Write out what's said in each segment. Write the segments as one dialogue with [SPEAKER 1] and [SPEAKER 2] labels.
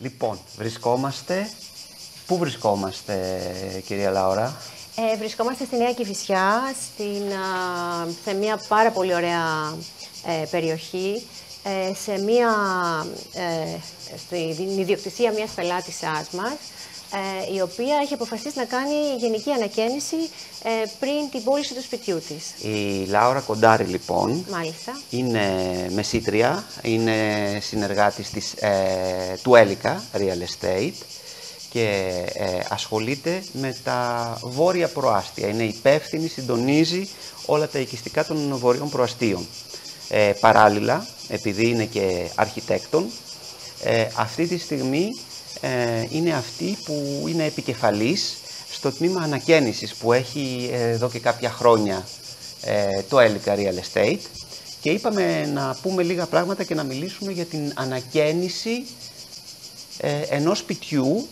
[SPEAKER 1] Λοιπόν, βρισκόμαστε. Πού βρισκόμαστε, κυρία Λάουρα;
[SPEAKER 2] Ε, βρισκόμαστε στη Νέα Κηφισιά, στην, σε μια πάρα πολύ ωραία ε, περιοχή, ε, σε μια, ε, στην ιδιοκτησία μιας πελάτησάς μας, ε, η οποία έχει αποφασίσει να κάνει γενική ανακαίνιση ε, πριν την πώληση του σπιτιού της.
[SPEAKER 1] Η Λάουρα Κοντάρη, λοιπόν,
[SPEAKER 2] Μάλιστα.
[SPEAKER 1] είναι μεσήτρια, είναι συνεργάτης της, ε, του Έλικα Real Estate και ασχολείται με τα βόρεια προάστια. Είναι υπεύθυνη, συντονίζει όλα τα οικιστικά των βορείων προαστίων. παράλληλα, επειδή είναι και αρχιτέκτον, αυτή τη στιγμή ε, είναι αυτή που είναι επικεφαλής στο τμήμα ανακαίνησης που έχει ε, εδώ και κάποια χρόνια ε, το Elica Real Estate και είπαμε να πούμε λίγα πράγματα και να μιλήσουμε για την ανακαίνιση ε, ενός σπιτιού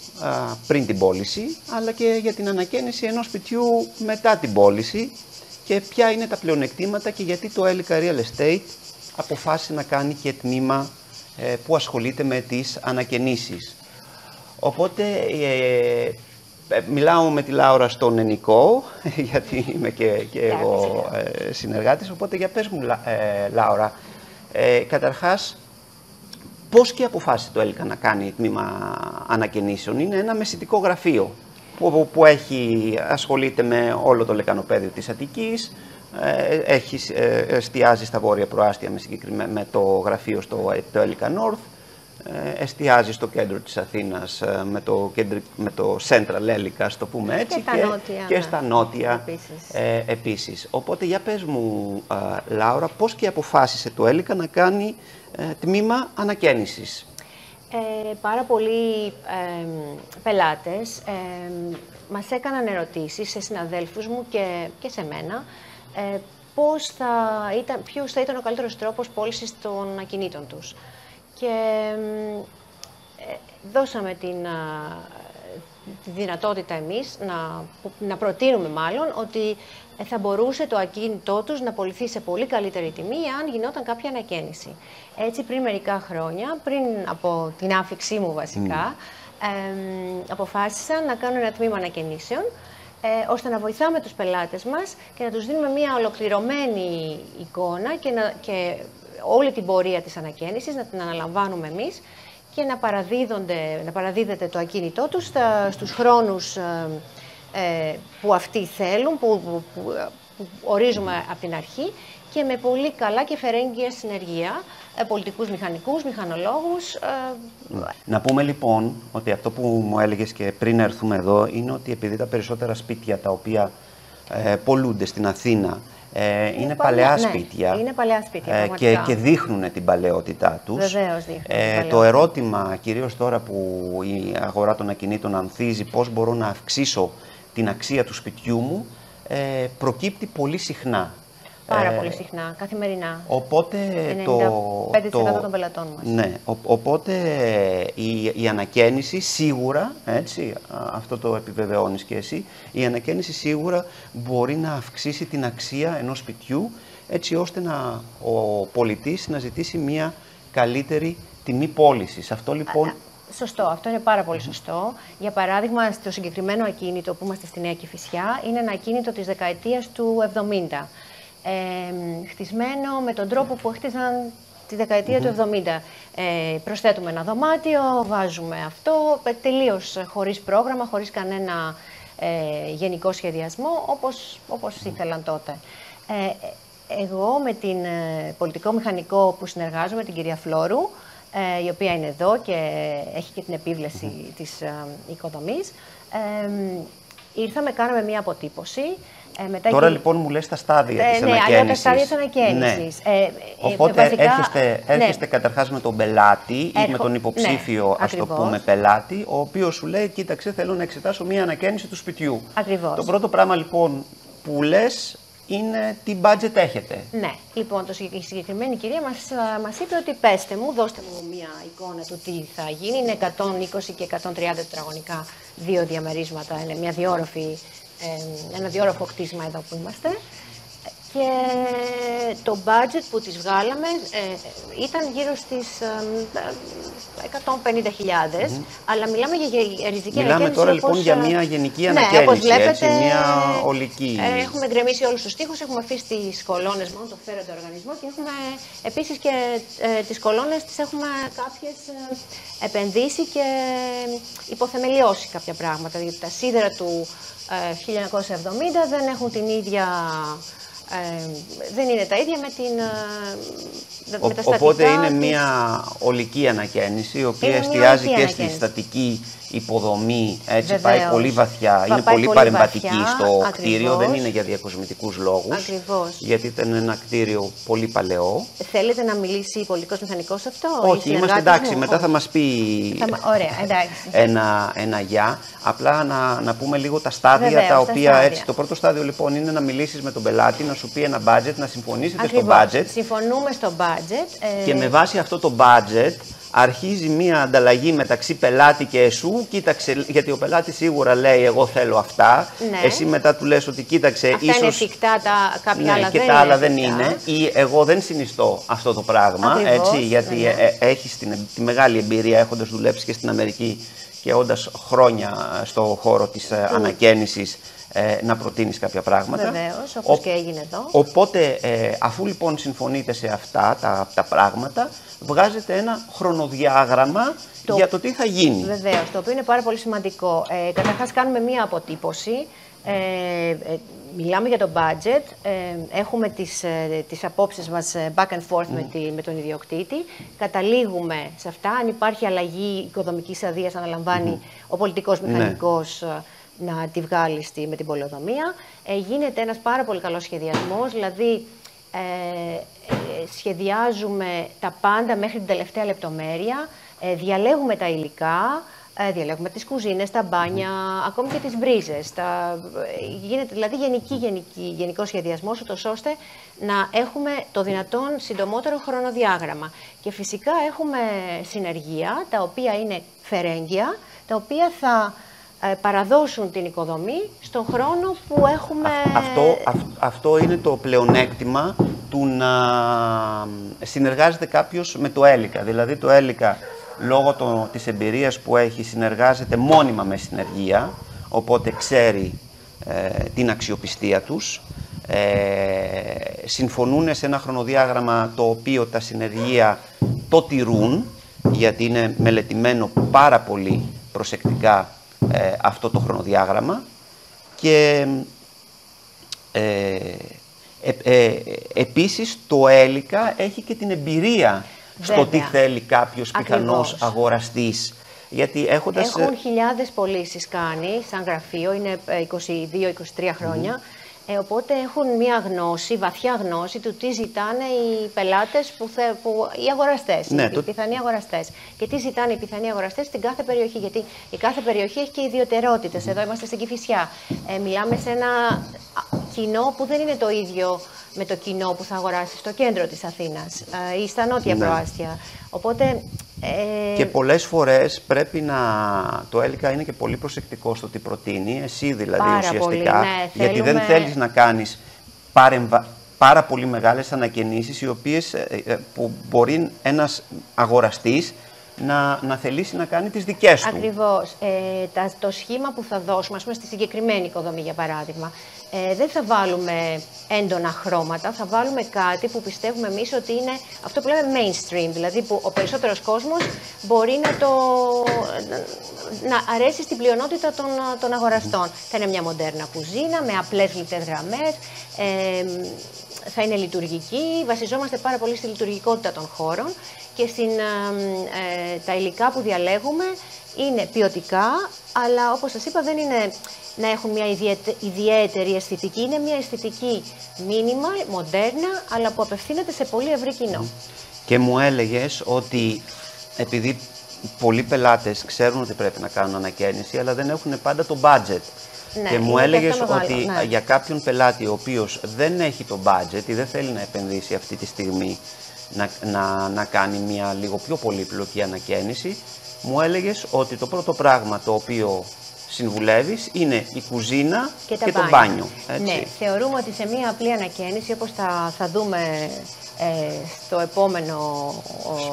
[SPEAKER 1] πριν την πώληση αλλά και για την ανακαίνιση ενός σπιτιού μετά την πώληση και ποια είναι τα πλεονεκτήματα και γιατί το Elica Real Estate αποφάσισε να κάνει και τμήμα που ασχολείται με τις ανακαινήσεις. Οπότε ε, ε, μιλάω με τη Λάουρα στον ενικό, γιατί είμαι και, και εγώ ε, συνεργάτης, οπότε για πες μου ε, Λάουρα, ε, καταρχάς πώς και αποφάσισε το ΕΛΚΑ να κάνει τμήμα ανακαινήσεων; Είναι ένα μεσητικό γραφείο που, που έχει, ασχολείται με όλο το λεκανοπέδιο της Αττικής, έχει, εστιάζει στα βόρεια προάστια με, με το γραφείο στο το ΕΛΚΑ North, ε, εστιάζει στο κέντρο της Αθήνας ε, με το, κέντρο, με το Central Έλικα, το πούμε έτσι,
[SPEAKER 2] και, και, νότια,
[SPEAKER 1] και στα νότια επίσης. Ε, επίσης. Οπότε για πες μου, ε, Λάουρα, πώς και αποφάσισε το Έλικα να κάνει ε, τμήμα ανακαίνησης;
[SPEAKER 2] Ε, πάρα πολλοί ε, πελάτες ε, μας έκαναν ερωτήσεις σε συναδέλφους μου και, και σε μένα ε, πώς θα ήταν, ποιος θα ήταν ο καλύτερος τρόπος πώλησης των ακινήτων τους και ε, δώσαμε την, τη δυνατότητα εμείς να, να προτείνουμε μάλλον ότι ε, θα μπορούσε το ακίνητό τους να πολιθεί σε πολύ καλύτερη τιμή αν γινόταν κάποια ανακαίνιση. Έτσι πριν μερικά χρόνια, πριν από την άφηξή μου βασικά, ε, αποφάσισα να κάνω ένα τμήμα ανακαινήσεων ε, ώστε να βοηθάμε τους πελάτες μας και να τους δίνουμε μια ολοκληρωμένη εικόνα και, να, και όλη την πορεία της ανακαίνησης, να την αναλαμβάνουμε εμείς και να, παραδίδονται, να παραδίδεται το ακίνητό τους στα, στους χρόνους ε, ε, που αυτοί θέλουν, που, που, που, ορίζουμε από την αρχή και με πολύ καλά και φερέγγια συνεργεία, ε, πολιτικούς μηχανικούς, μηχανολόγους. Ε,
[SPEAKER 1] να πούμε λοιπόν ότι αυτό που μου έλεγες και πριν έρθουμε εδώ είναι ότι επειδή τα περισσότερα σπίτια τα οποία ε, πολλούνται στην Αθήνα ε, είναι, είναι παλαιά ναι, σπίτια,
[SPEAKER 2] είναι παλαιά σπίτια
[SPEAKER 1] ε, και, και δείχνουν την παλαιότητά τους.
[SPEAKER 2] Βεβαίως δείχνουν ε,
[SPEAKER 1] Το ερώτημα, κυρίως τώρα που η αγορά των ακινήτων ανθίζει, πώς μπορώ να αυξήσω την αξία του σπιτιού μου, ε, προκύπτει πολύ συχνά.
[SPEAKER 2] Πάρα ε, πολύ συχνά, καθημερινά.
[SPEAKER 1] Οπότε 95%
[SPEAKER 2] το, των πελατών μας.
[SPEAKER 1] Ναι, οπότε η, η ανακαίνιση σίγουρα, έτσι, αυτό το επιβεβαιώνεις και εσύ, η ανακαίνιση σίγουρα μπορεί να αυξήσει την αξία ενός σπιτιού έτσι ώστε να, ο πολιτής να ζητήσει μια καλύτερη τιμή πώλησης. Αυτό λοιπόν...
[SPEAKER 2] Σωστό, αυτό είναι πάρα πολύ σωστό. Για παράδειγμα, στο συγκεκριμένο ακίνητο που είμαστε στη Νέα Κηφισιά, είναι ένα ακίνητο της δεκαετίας του 70 χτισμένο με τον τρόπο που χτίζαν τη δεκαετία του 70. Ε, προσθέτουμε ένα δωμάτιο, βάζουμε αυτό, ε, τελείως χωρίς πρόγραμμα, χωρίς κανένα ε, γενικό σχεδιασμό, όπως, όπως ήθελαν τότε. Ε, εγώ με την ε, πολιτικό μηχανικό που συνεργάζομαι, την κυρία Φλόρου, ε, η οποία είναι εδώ και έχει και την επίβλεση της ε, οικοδομής, ήρθαμε, κάναμε μία αποτύπωση,
[SPEAKER 1] ε, μετά Τώρα λοιπόν μου λες τα στάδια ε, της
[SPEAKER 2] ναι,
[SPEAKER 1] ανακαίνησης.
[SPEAKER 2] Ναι, τα στάδια της ανακαίνησης. Ναι.
[SPEAKER 1] Ε, ε, Οπότε βασικά, έρχεστε, έρχεστε ναι. καταρχάς με τον πελάτη ή με τον υποψήφιο, ναι, ας το πούμε, πελάτη, ο οποίος σου λέει, κοίταξε, θέλω να εξετάσω μία ανακαίνιση του σπιτιού.
[SPEAKER 2] Ακριβώς.
[SPEAKER 1] Το πρώτο πράγμα λοιπόν που λες είναι τι budget έχετε.
[SPEAKER 2] Ναι, λοιπόν, το, η συγκεκριμένη κυρία μας, μας είπε ότι πέστε μου, δώστε μου μία εικόνα του τι θα γίνει. Είναι 120 και 130 τετραγωνικά δύο διαμερίσματα, είναι μια διόρροφη ένα διόροφο κτίσμα εδώ που είμαστε. Και και το budget που τις βγάλαμε ε, ήταν γύρω στις ε, 150.000, αλλά μιλάμε για ριζική
[SPEAKER 1] Μιλάμε τώρα λοιπόν για μια γενική ναι, ανακαίνιση, βλέπετε, έτσι, μια ολική.
[SPEAKER 2] Ε, έχουμε γκρεμίσει όλους τους τοίχους, έχουμε αφήσει τις κολόνες μόνο, το φέρετο οργανισμό και έχουμε επίσης και ε, τις κολόνες τις έχουμε κάποιες ε, επενδύσει και υποθεμελιώσει κάποια πράγματα, γιατί τα σίδερα του 1970 δεν έχουν την ίδια ε, δεν είναι τα ίδια με, την, ε, με τα
[SPEAKER 1] στατικά Οπότε είναι μια ολική ανακαίνιση, η οποία εστιάζει και στη στατική υποδομή, έτσι πάει πολύ βαθιά, είναι πολύ, παρεμβατική στο κτίριο, δεν είναι για διακοσμητικούς λόγους.
[SPEAKER 2] Ακριβώς.
[SPEAKER 1] Γιατί ήταν ένα κτίριο πολύ παλαιό.
[SPEAKER 2] Θέλετε να μιλήσει πολιτικός μηχανικός αυτό,
[SPEAKER 1] Όχι, είμαστε εντάξει, μετά θα μας πει
[SPEAKER 2] Ωραία, εντάξει.
[SPEAKER 1] Ένα, ένα γεια. Απλά να, να πούμε λίγο τα στάδια Βεβαίως, τα οποία έτσι. Το πρώτο στάδιο λοιπόν είναι να μιλήσεις με τον πελάτη, να σου πει ένα budget, να συμφωνήσετε
[SPEAKER 2] Ακριβώς.
[SPEAKER 1] στο budget.
[SPEAKER 2] Συμφωνούμε στο budget.
[SPEAKER 1] Ε... Και με βάση αυτό το budget αρχίζει μία ανταλλαγή μεταξύ πελάτη και εσού. Κοίταξε, γιατί ο πελάτης σίγουρα λέει: Εγώ θέλω αυτά.
[SPEAKER 2] Ναι.
[SPEAKER 1] Εσύ μετά του λες ότι κοίταξε.
[SPEAKER 2] Αυτά
[SPEAKER 1] ίσως...
[SPEAKER 2] είναι εφικτά, τα κάποια
[SPEAKER 1] ναι,
[SPEAKER 2] άλλα
[SPEAKER 1] και
[SPEAKER 2] δεν
[SPEAKER 1] τα άλλα δεν
[SPEAKER 2] εφικτά.
[SPEAKER 1] είναι. Ή εγώ δεν συνιστώ αυτό το πράγμα.
[SPEAKER 2] Ακριβώς,
[SPEAKER 1] έτσι, γιατί
[SPEAKER 2] ναι.
[SPEAKER 1] ε, ε, έχεις τη μεγάλη εμπειρία έχοντας δουλέψει και στην Αμερική και όντας χρόνια στο χώρο της ε, ανακαίνησης ε, να προτείνεις κάποια πράγματα.
[SPEAKER 2] Βεβαίως, όπως και έγινε εδώ.
[SPEAKER 1] Οπότε, ε, αφού λοιπόν συμφωνείτε σε αυτά τα, τα πράγματα, βγάζετε ένα χρονοδιάγραμμα το... για το τι θα γίνει.
[SPEAKER 2] Βεβαίως, το οποίο είναι πάρα πολύ σημαντικό. Ε, Καταρχάς, κάνουμε μία αποτύπωση. Ε, ε, μιλάμε για το budget, ε, έχουμε τις, ε, τις απόψεις μας ε, back and forth με, τη, με τον ιδιοκτήτη, καταλήγουμε σε αυτά, αν υπάρχει αλλαγή οικοδομικής αδείας αναλαμβάνει ο πολιτικός μηχανικός να τη βγάλει στη, με την πολεοδομία. Ε, γίνεται ένας πάρα πολύ καλός σχεδιασμός, δηλαδή ε, σχεδιάζουμε τα πάντα μέχρι την τελευταία λεπτομέρεια, διαλέγουμε τα υλικά, διαλέγουμε τις κουζίνες, τα μπάνια, ακόμη και τις μπρίζες. Τα... Γίνεται δηλαδή γενική, γενική, γενικό σχεδιασμός, ούτως ώστε να έχουμε το δυνατόν συντομότερο χρονοδιάγραμμα. Και φυσικά έχουμε συνεργεία, τα οποία είναι φερέγγια, τα οποία θα παραδώσουν την οικοδομή στον χρόνο που έχουμε...
[SPEAKER 1] Αυτό, αυτό είναι το πλεονέκτημα του να συνεργάζεται κάποιος με το έλικα. Δηλαδή το έλικα λόγω το, της εμπειρίας που έχει συνεργάζεται μόνιμα με συνεργεία, οπότε ξέρει ε, την αξιοπιστία τους. Ε, συμφωνούν σε ένα χρονοδιάγραμμα το οποίο τα συνεργεία το τηρούν, γιατί είναι μελετημένο πάρα πολύ προσεκτικά ε, αυτό το χρονοδιάγραμμα και ε, ε, ε, επίσης το έλικα έχει και την εμπειρία στο τι θέλει κάποιος πιθανός αγοραστής. Γιατί έχοντας...
[SPEAKER 2] Έχουν χιλιάδες πωλήσεις κάνει σαν γραφείο, είναι 22-23 χρόνια. Ε, οπότε έχουν μια γνώση, βαθιά γνώση του τι ζητάνε οι πελάτες, που θε, που, οι αγοραστές,
[SPEAKER 1] ναι,
[SPEAKER 2] οι
[SPEAKER 1] το...
[SPEAKER 2] πιθανοί αγοραστές. Και τι ζητάνε οι πιθανοί αγοραστές στην κάθε περιοχή. Γιατί η κάθε περιοχή έχει και ιδιαιτερότητε. Εδώ είμαστε στην Κυφυσιά. Ε, μιλάμε σε ένα κοινό που δεν είναι το ίδιο με το κοινό που θα αγοράσει στο κέντρο της Αθήνας ε, ή στα νότια ναι. προάστια. Οπότε...
[SPEAKER 1] Ε... Και πολλές φορές πρέπει να... Το ΕΛΚΑ είναι και πολύ προσεκτικό στο τι προτείνει, εσύ δηλαδή
[SPEAKER 2] Πάρα
[SPEAKER 1] ουσιαστικά,
[SPEAKER 2] πολύ, ναι,
[SPEAKER 1] γιατί
[SPEAKER 2] θέλουμε...
[SPEAKER 1] δεν θέλεις να κάνεις παρεμβα... πάρα πολύ μεγάλες ανακαινήσεις, οι οποίες, ε, που μπορεί ένας αγοραστής να, να θελήσει να κάνει τις δικές του.
[SPEAKER 2] Ακριβώς. Ε, τα, το σχήμα που θα δώσουμε, ας πούμε στη συγκεκριμένη οικοδομή για παράδειγμα, ε, δεν θα βάλουμε έντονα χρώματα, θα βάλουμε κάτι που πιστεύουμε εμείς ότι είναι αυτό που λέμε mainstream, δηλαδή που ο περισσότερος κόσμος μπορεί να το να αρέσει στην πλειονότητα των, των αγοραστών. Θα είναι μια μοντέρνα κουζίνα με απλές γλυπτές γραμμές, ε, θα είναι λειτουργική, βασιζόμαστε πάρα πολύ στη λειτουργικότητα των χώρων και στην, ε, τα υλικά που διαλέγουμε είναι ποιοτικά, αλλά όπως σας είπα δεν είναι να έχουν μια ιδιαίτερη αισθητική. Είναι μια αισθητική μήνυμα, μοντέρνα, αλλά που απευθύνεται σε πολύ ευρύ κοινό.
[SPEAKER 1] Και μου έλεγες ότι επειδή πολλοί πελάτες ξέρουν ότι πρέπει να κάνουν ανακαίνιση, αλλά δεν έχουν πάντα το budget.
[SPEAKER 2] Ναι,
[SPEAKER 1] και μου έλεγες ότι
[SPEAKER 2] ναι.
[SPEAKER 1] για κάποιον πελάτη ο οποίος δεν έχει το budget ή δεν θέλει να επενδύσει αυτή τη στιγμή να, να, να κάνει μια λίγο πιο πολύπλοκη ανακαίνιση, μου έλεγες ότι το πρώτο πράγμα το οποίο συμβουλεύεις είναι η κουζίνα και,
[SPEAKER 2] και
[SPEAKER 1] το μπάνιο. Έτσι.
[SPEAKER 2] Ναι, θεωρούμε ότι σε μία απλή ανακαίνιση, όπως θα, θα δούμε ε, στο επόμενο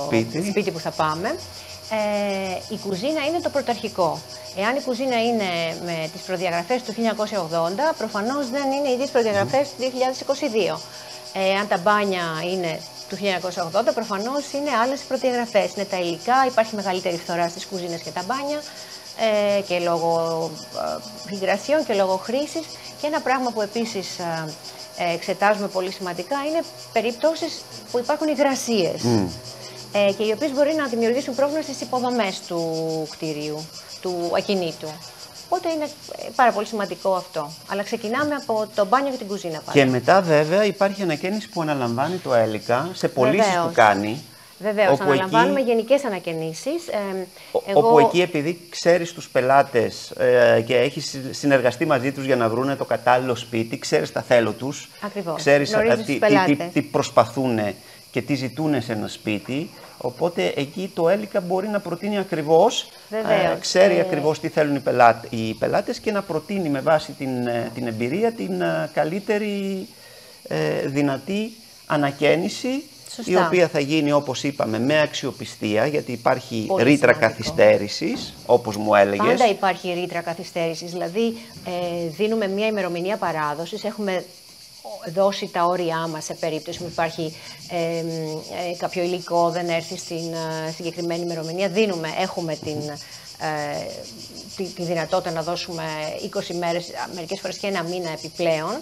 [SPEAKER 1] σπίτι.
[SPEAKER 2] σπίτι που θα πάμε, ε, η κουζίνα είναι το πρωταρχικό. Εάν η κουζίνα είναι με τις προδιαγραφές του 1980, προφανώς δεν είναι οι ίδιες προδιαγραφές του 2022. Ε, αν τα μπάνια είναι του 1980, προφανώς είναι άλλες προδιαγραφές. Είναι τα υλικά, υπάρχει μεγαλύτερη φθορά στις κουζίνες και τα μπάνια ε, και λόγω ε, υγρασιών και λόγω χρήσης. Και ένα πράγμα που επίσης ε, ε, εξετάζουμε πολύ σημαντικά είναι περιπτώσεις που υπάρχουν υγρασίες ε, και οι οποίες μπορεί να δημιουργήσουν πρόβλημα στις υποδομές του κτίριου, του ακινήτου. Οπότε είναι ε, πάρα πολύ σημαντικό αυτό. Αλλά ξεκινάμε από το μπάνιο και την κουζίνα πάντα.
[SPEAKER 1] Και μετά βέβαια υπάρχει ανακαίνιση που αναλαμβάνει το ΕΛΙΚΑ σε πωλήσεις που κάνει.
[SPEAKER 2] Βεβαίως, αναλαμβάνουμε εκεί, γενικές ανακαινήσεις.
[SPEAKER 1] Ε, εγώ... Όπου εκεί, επειδή ξέρεις τους πελάτες ε, και έχεις συνεργαστεί μαζί τους για να βρουν το κατάλληλο σπίτι, ξέρεις τα θέλω τους.
[SPEAKER 2] Ακριβώς.
[SPEAKER 1] Ξέρεις τι, τι, τι, προσπαθούν και τι ζητούν σε ένα σπίτι. Οπότε εκεί το ΕΛΙΚΑ μπορεί να προτείνει ακριβώς, ε, ξέρει ε... ακριβώς τι θέλουν οι, πελάτε, οι πελάτες και να προτείνει με βάση την, ε, την εμπειρία την ε, καλύτερη δυνατή ανακαίνιση η οποία θα γίνει όπως είπαμε με αξιοπιστία γιατί υπάρχει Πολύ ρήτρα καθυστέρησης όπως μου έλεγες.
[SPEAKER 2] Πάντα υπάρχει ρήτρα καθυστέρησης, δηλαδή ε, δίνουμε μια ημερομηνία παράδοσης, έχουμε δώσει τα όρια μας σε περίπτωση που υπάρχει ε, ε, κάποιο υλικό, δεν έρθει στην ε, συγκεκριμένη ημερομηνία. Δίνουμε, έχουμε την, τη, τη, δυνατότητα να δώσουμε 20 μέρες, μερικές φορές και ένα μήνα επιπλέον.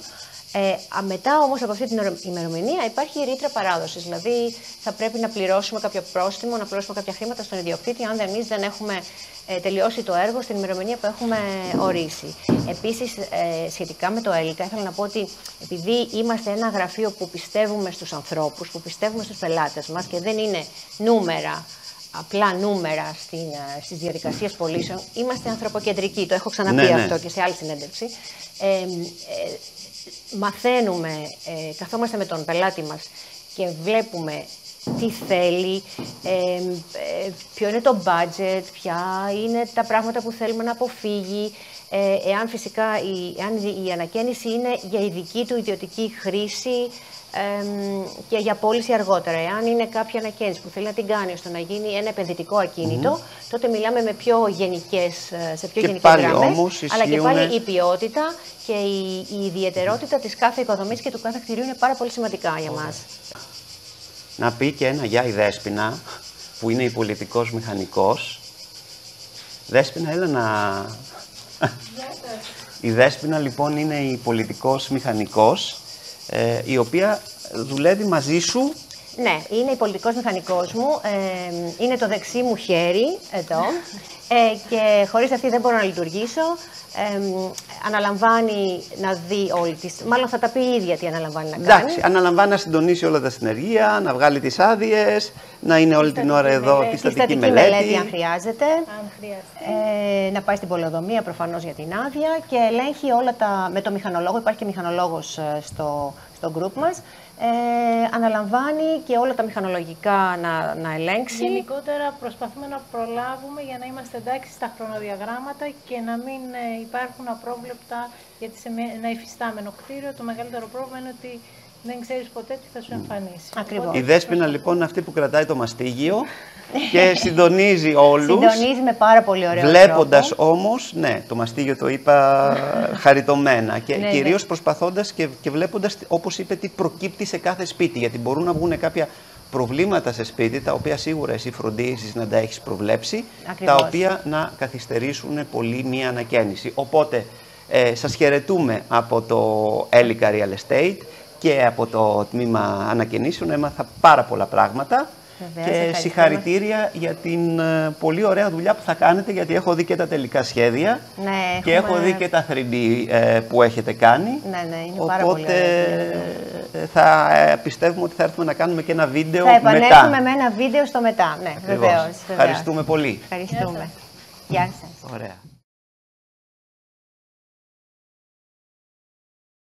[SPEAKER 2] Ε, μετά όμως από αυτή την ημερομηνία υπάρχει η ρήτρα παράδοσης, δηλαδή θα πρέπει να πληρώσουμε κάποιο πρόστιμο, να πληρώσουμε κάποια χρήματα στον ιδιοκτήτη αν εμείς δεν έχουμε ε, τελειώσει το έργο στην ημερομηνία που έχουμε ορίσει. Επίσης, ε, σχετικά με το ΕΛΚΑ, ήθελα να πω ότι επειδή είμαστε ένα γραφείο που πιστεύουμε στους ανθρώπους, που πιστεύουμε στους πελάτες μας και δεν είναι νούμερα, απλά νούμερα στην, ε, στις διαδικασίες πωλήσεων, είμαστε ανθρωποκεντρικοί, το έχω ξαναπεί ναι, ναι. αυτό και σε άλλη συνέντευξη. Ε, ε, μαθαίνουμε, ε, καθόμαστε με τον πελάτη μας και βλέπουμε τι θέλει, ε, ποιο είναι το budget, ποια είναι τα πράγματα που θέλουμε να αποφύγει, ε, εάν φυσικά η, εάν η ανακαίνιση είναι για ειδική του ιδιωτική χρήση ε, και για πώληση αργότερα. Εάν είναι κάποια ανακαίνιση που θέλει να την κάνει ώστε να γίνει ένα επενδυτικό ακίνητο, τότε μιλάμε με πιο γενικές, σε πιο και γενικές γραμμές, αλλά και πάλι η ποιότητα και η, η ιδιαιτερότητα της κάθε οικοδομής και του κάθε κτηρίου είναι πάρα πολύ σημαντικά για μας
[SPEAKER 1] να πει και ένα γεια η Δέσποινα, που είναι η πολιτικός μηχανικός. Δέσποινα, έλα να... η Δέσποινα λοιπόν είναι η πολιτικός μηχανικός, ε, η οποία δουλεύει μαζί σου.
[SPEAKER 2] Ναι, είναι η πολιτικός μηχανικός μου, ε, είναι το δεξί μου χέρι εδώ. ε, και χωρίς αυτή δεν μπορώ να λειτουργήσω. Ε, αναλαμβάνει να δει όλη τις... Μάλλον θα τα πει η ίδια τι αναλαμβάνει να κάνει.
[SPEAKER 1] Εντάξει, αναλαμβάνει να συντονίσει όλα τα συνεργεία, να βγάλει τις άδειες, να είναι όλη την ώρα εδώ
[SPEAKER 2] τη στατική μελέτη. μελέτη. αν χρειάζεται. Αν χρειάζεται. Ε, να πάει στην πολεοδομία προφανώς για την άδεια και ελέγχει όλα τα... Με το μηχανολόγο, υπάρχει και μηχανολόγος ε, στο, στο group μας ε, αναλαμβάνει και όλα τα μηχανολογικά να, να ελέγξει.
[SPEAKER 3] Γενικότερα προσπαθούμε να προλάβουμε για να είμαστε εντάξει στα χρονοδιαγράμματα και να μην ε, υπάρχουν απρόβλεπτα, γιατί σε ένα υφιστάμενο κτίριο το μεγαλύτερο πρόβλημα είναι ότι δεν ξέρεις ποτέ τι θα σου εμφανίσει.
[SPEAKER 2] Ακριβώς.
[SPEAKER 1] Η Δέσποινα λοιπόν είναι αυτή που κρατάει το μαστίγιο και συντονίζει όλους.
[SPEAKER 2] Συντονίζει με πάρα πολύ ωραίο
[SPEAKER 1] Βλέποντας τρόπο. όμως, ναι, το μαστίγιο το είπα χαριτωμένα και ναι, κυρίως ναι. προσπαθώντας και, και βλέποντας, όπως είπε, τι προκύπτει σε κάθε σπίτι, γιατί μπορούν να βγουν κάποια προβλήματα σε σπίτι, τα οποία σίγουρα εσύ φροντίζεις να τα έχεις προβλέψει, τα οποία να καθυστερήσουν πολύ μία ανακαίνιση. Οπότε, ε, σας χαιρετούμε από το Elica Real Estate και από το τμήμα ανακαινήσεων έμαθα πάρα πολλά πράγματα και συγχαρητήρια για την ε, πολύ ωραία δουλειά που θα κάνετε γιατί έχω δει και τα τελικά σχέδια
[SPEAKER 2] ναι,
[SPEAKER 1] και έχω δει και τα 3D ε, που έχετε κάνει.
[SPEAKER 2] Ναι, ναι, είναι
[SPEAKER 1] Οπότε
[SPEAKER 2] πάρα πολύ
[SPEAKER 1] ε, θα πιστεύουμε ότι θα έρθουμε να κάνουμε και ένα βίντεο
[SPEAKER 2] μετά. Θα επανέλθουμε με ένα βίντεο στο μετά, ναι, βεβαίως.
[SPEAKER 1] Ευχαριστούμε πολύ.
[SPEAKER 2] Ευχαριστούμε. Γεια σας.
[SPEAKER 1] Ωραία.